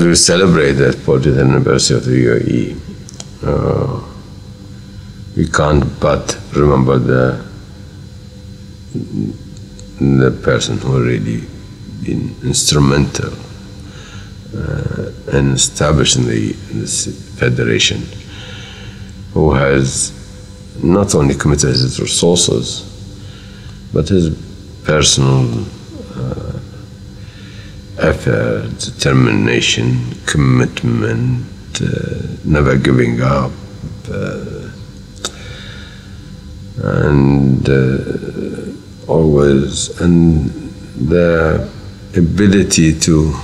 as we celebrate the 40th anniversary of the UAE, uh, we can't but remember the the person who really been instrumental uh, in establishing the, this federation, who has not only committed his resources, but his personal effort, determination, commitment, uh, never giving up, uh, and uh, always, and the ability to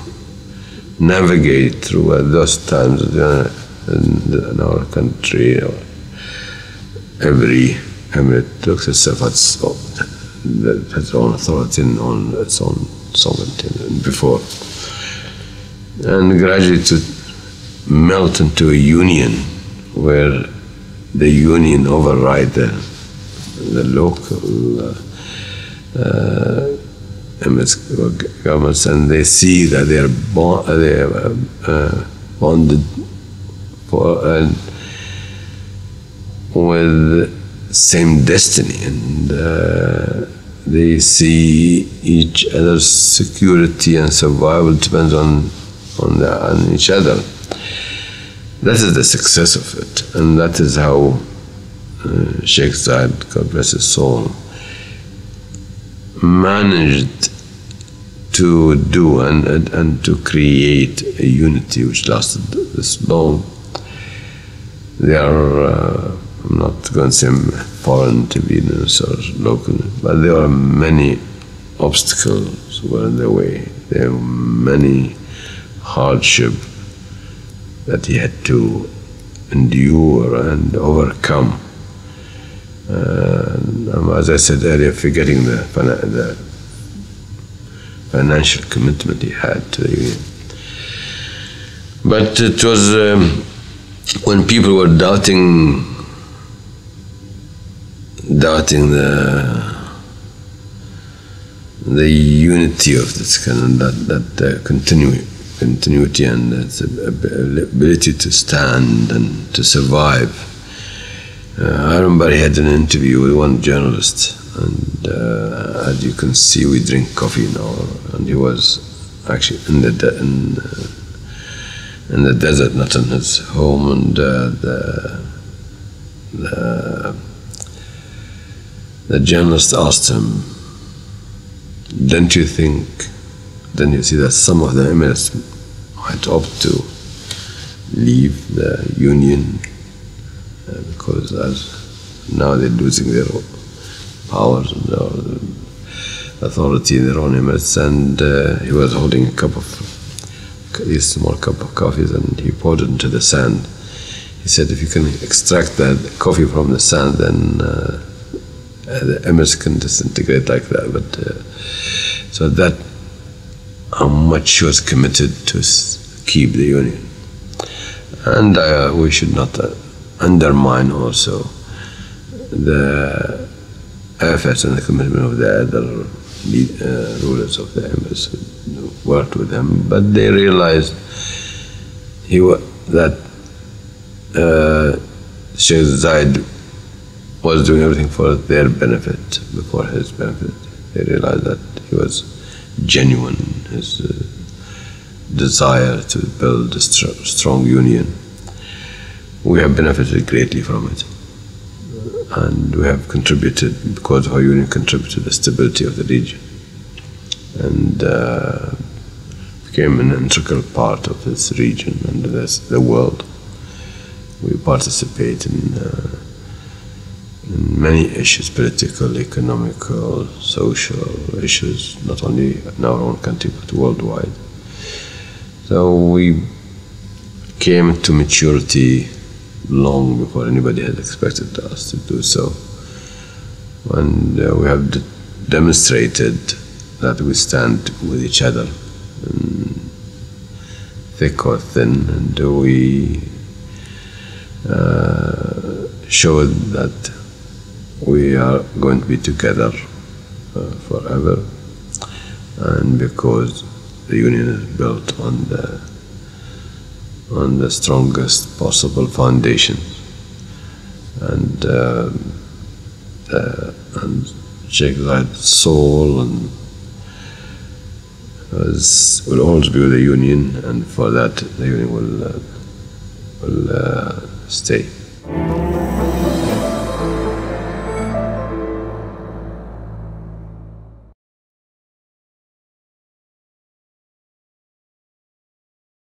navigate through those times in, in our country. Every emirate looks itself as its own authority and on its own sovereignty before, and gradually to melt into a union where the union override the, the local uh, uh, governments and they see that they are, bond, they are uh, bonded for, and with same destiny and uh, they see each other's security and survival depends on on, the, on each other. That is the success of it, and that is how uh, Sheikh Zayed, God bless his soul, managed to do and, and, and to create a unity which lasted this long. They are, uh, I'm not going to say foreign to or local, but there are many obstacles were in their way. There were many hardship that he had to endure and overcome. Uh, as I said earlier, forgetting the, the financial commitment he had to the union. But it was um, when people were doubting, doubting the the unity of this kind of that that uh, continuity and its ability to stand and to survive. Uh, I remember he had an interview with one journalist, and uh, as you can see, we drink coffee now. And he was actually in the de- in, uh, in the desert, not in his home, and uh, the the the journalist asked him, "Don't you think?" Then you see that some of the Emirates might opt to leave the union uh, because as now they're losing their powers and their authority in their own Emirates. And uh, he was holding a cup of these small cup of coffee and he poured it into the sand. He said, "If you can extract that coffee from the sand, then uh, the Emirates can disintegrate like that." But uh, so that how much he was committed to keep the union, and uh, we should not undermine also the efforts and the commitment of the other lead, uh, rulers of the Emirates who worked with him, but they realized he that uh, Sheikh Zayed was doing everything for their benefit before his benefit. They realized that he was genuine, his uh, desire to build a str strong union. We have benefited greatly from it and we have contributed, because of our union, contributed to the stability of the region and uh, became an integral part of this region and this, the world. We participate in, uh, in many issues, political, economical, social issues, not only in our own country but worldwide. So we came to maturity long before anybody had expected us to do so. And uh, we have demonstrated that we stand with each other, thick or thin, and we uh, showed that we are going to be together uh, forever, and because the union is built on the on the strongest possible foundation. And, uh, uh, and soul and was, will always be with the union, and for that the union will, uh, will uh, stay.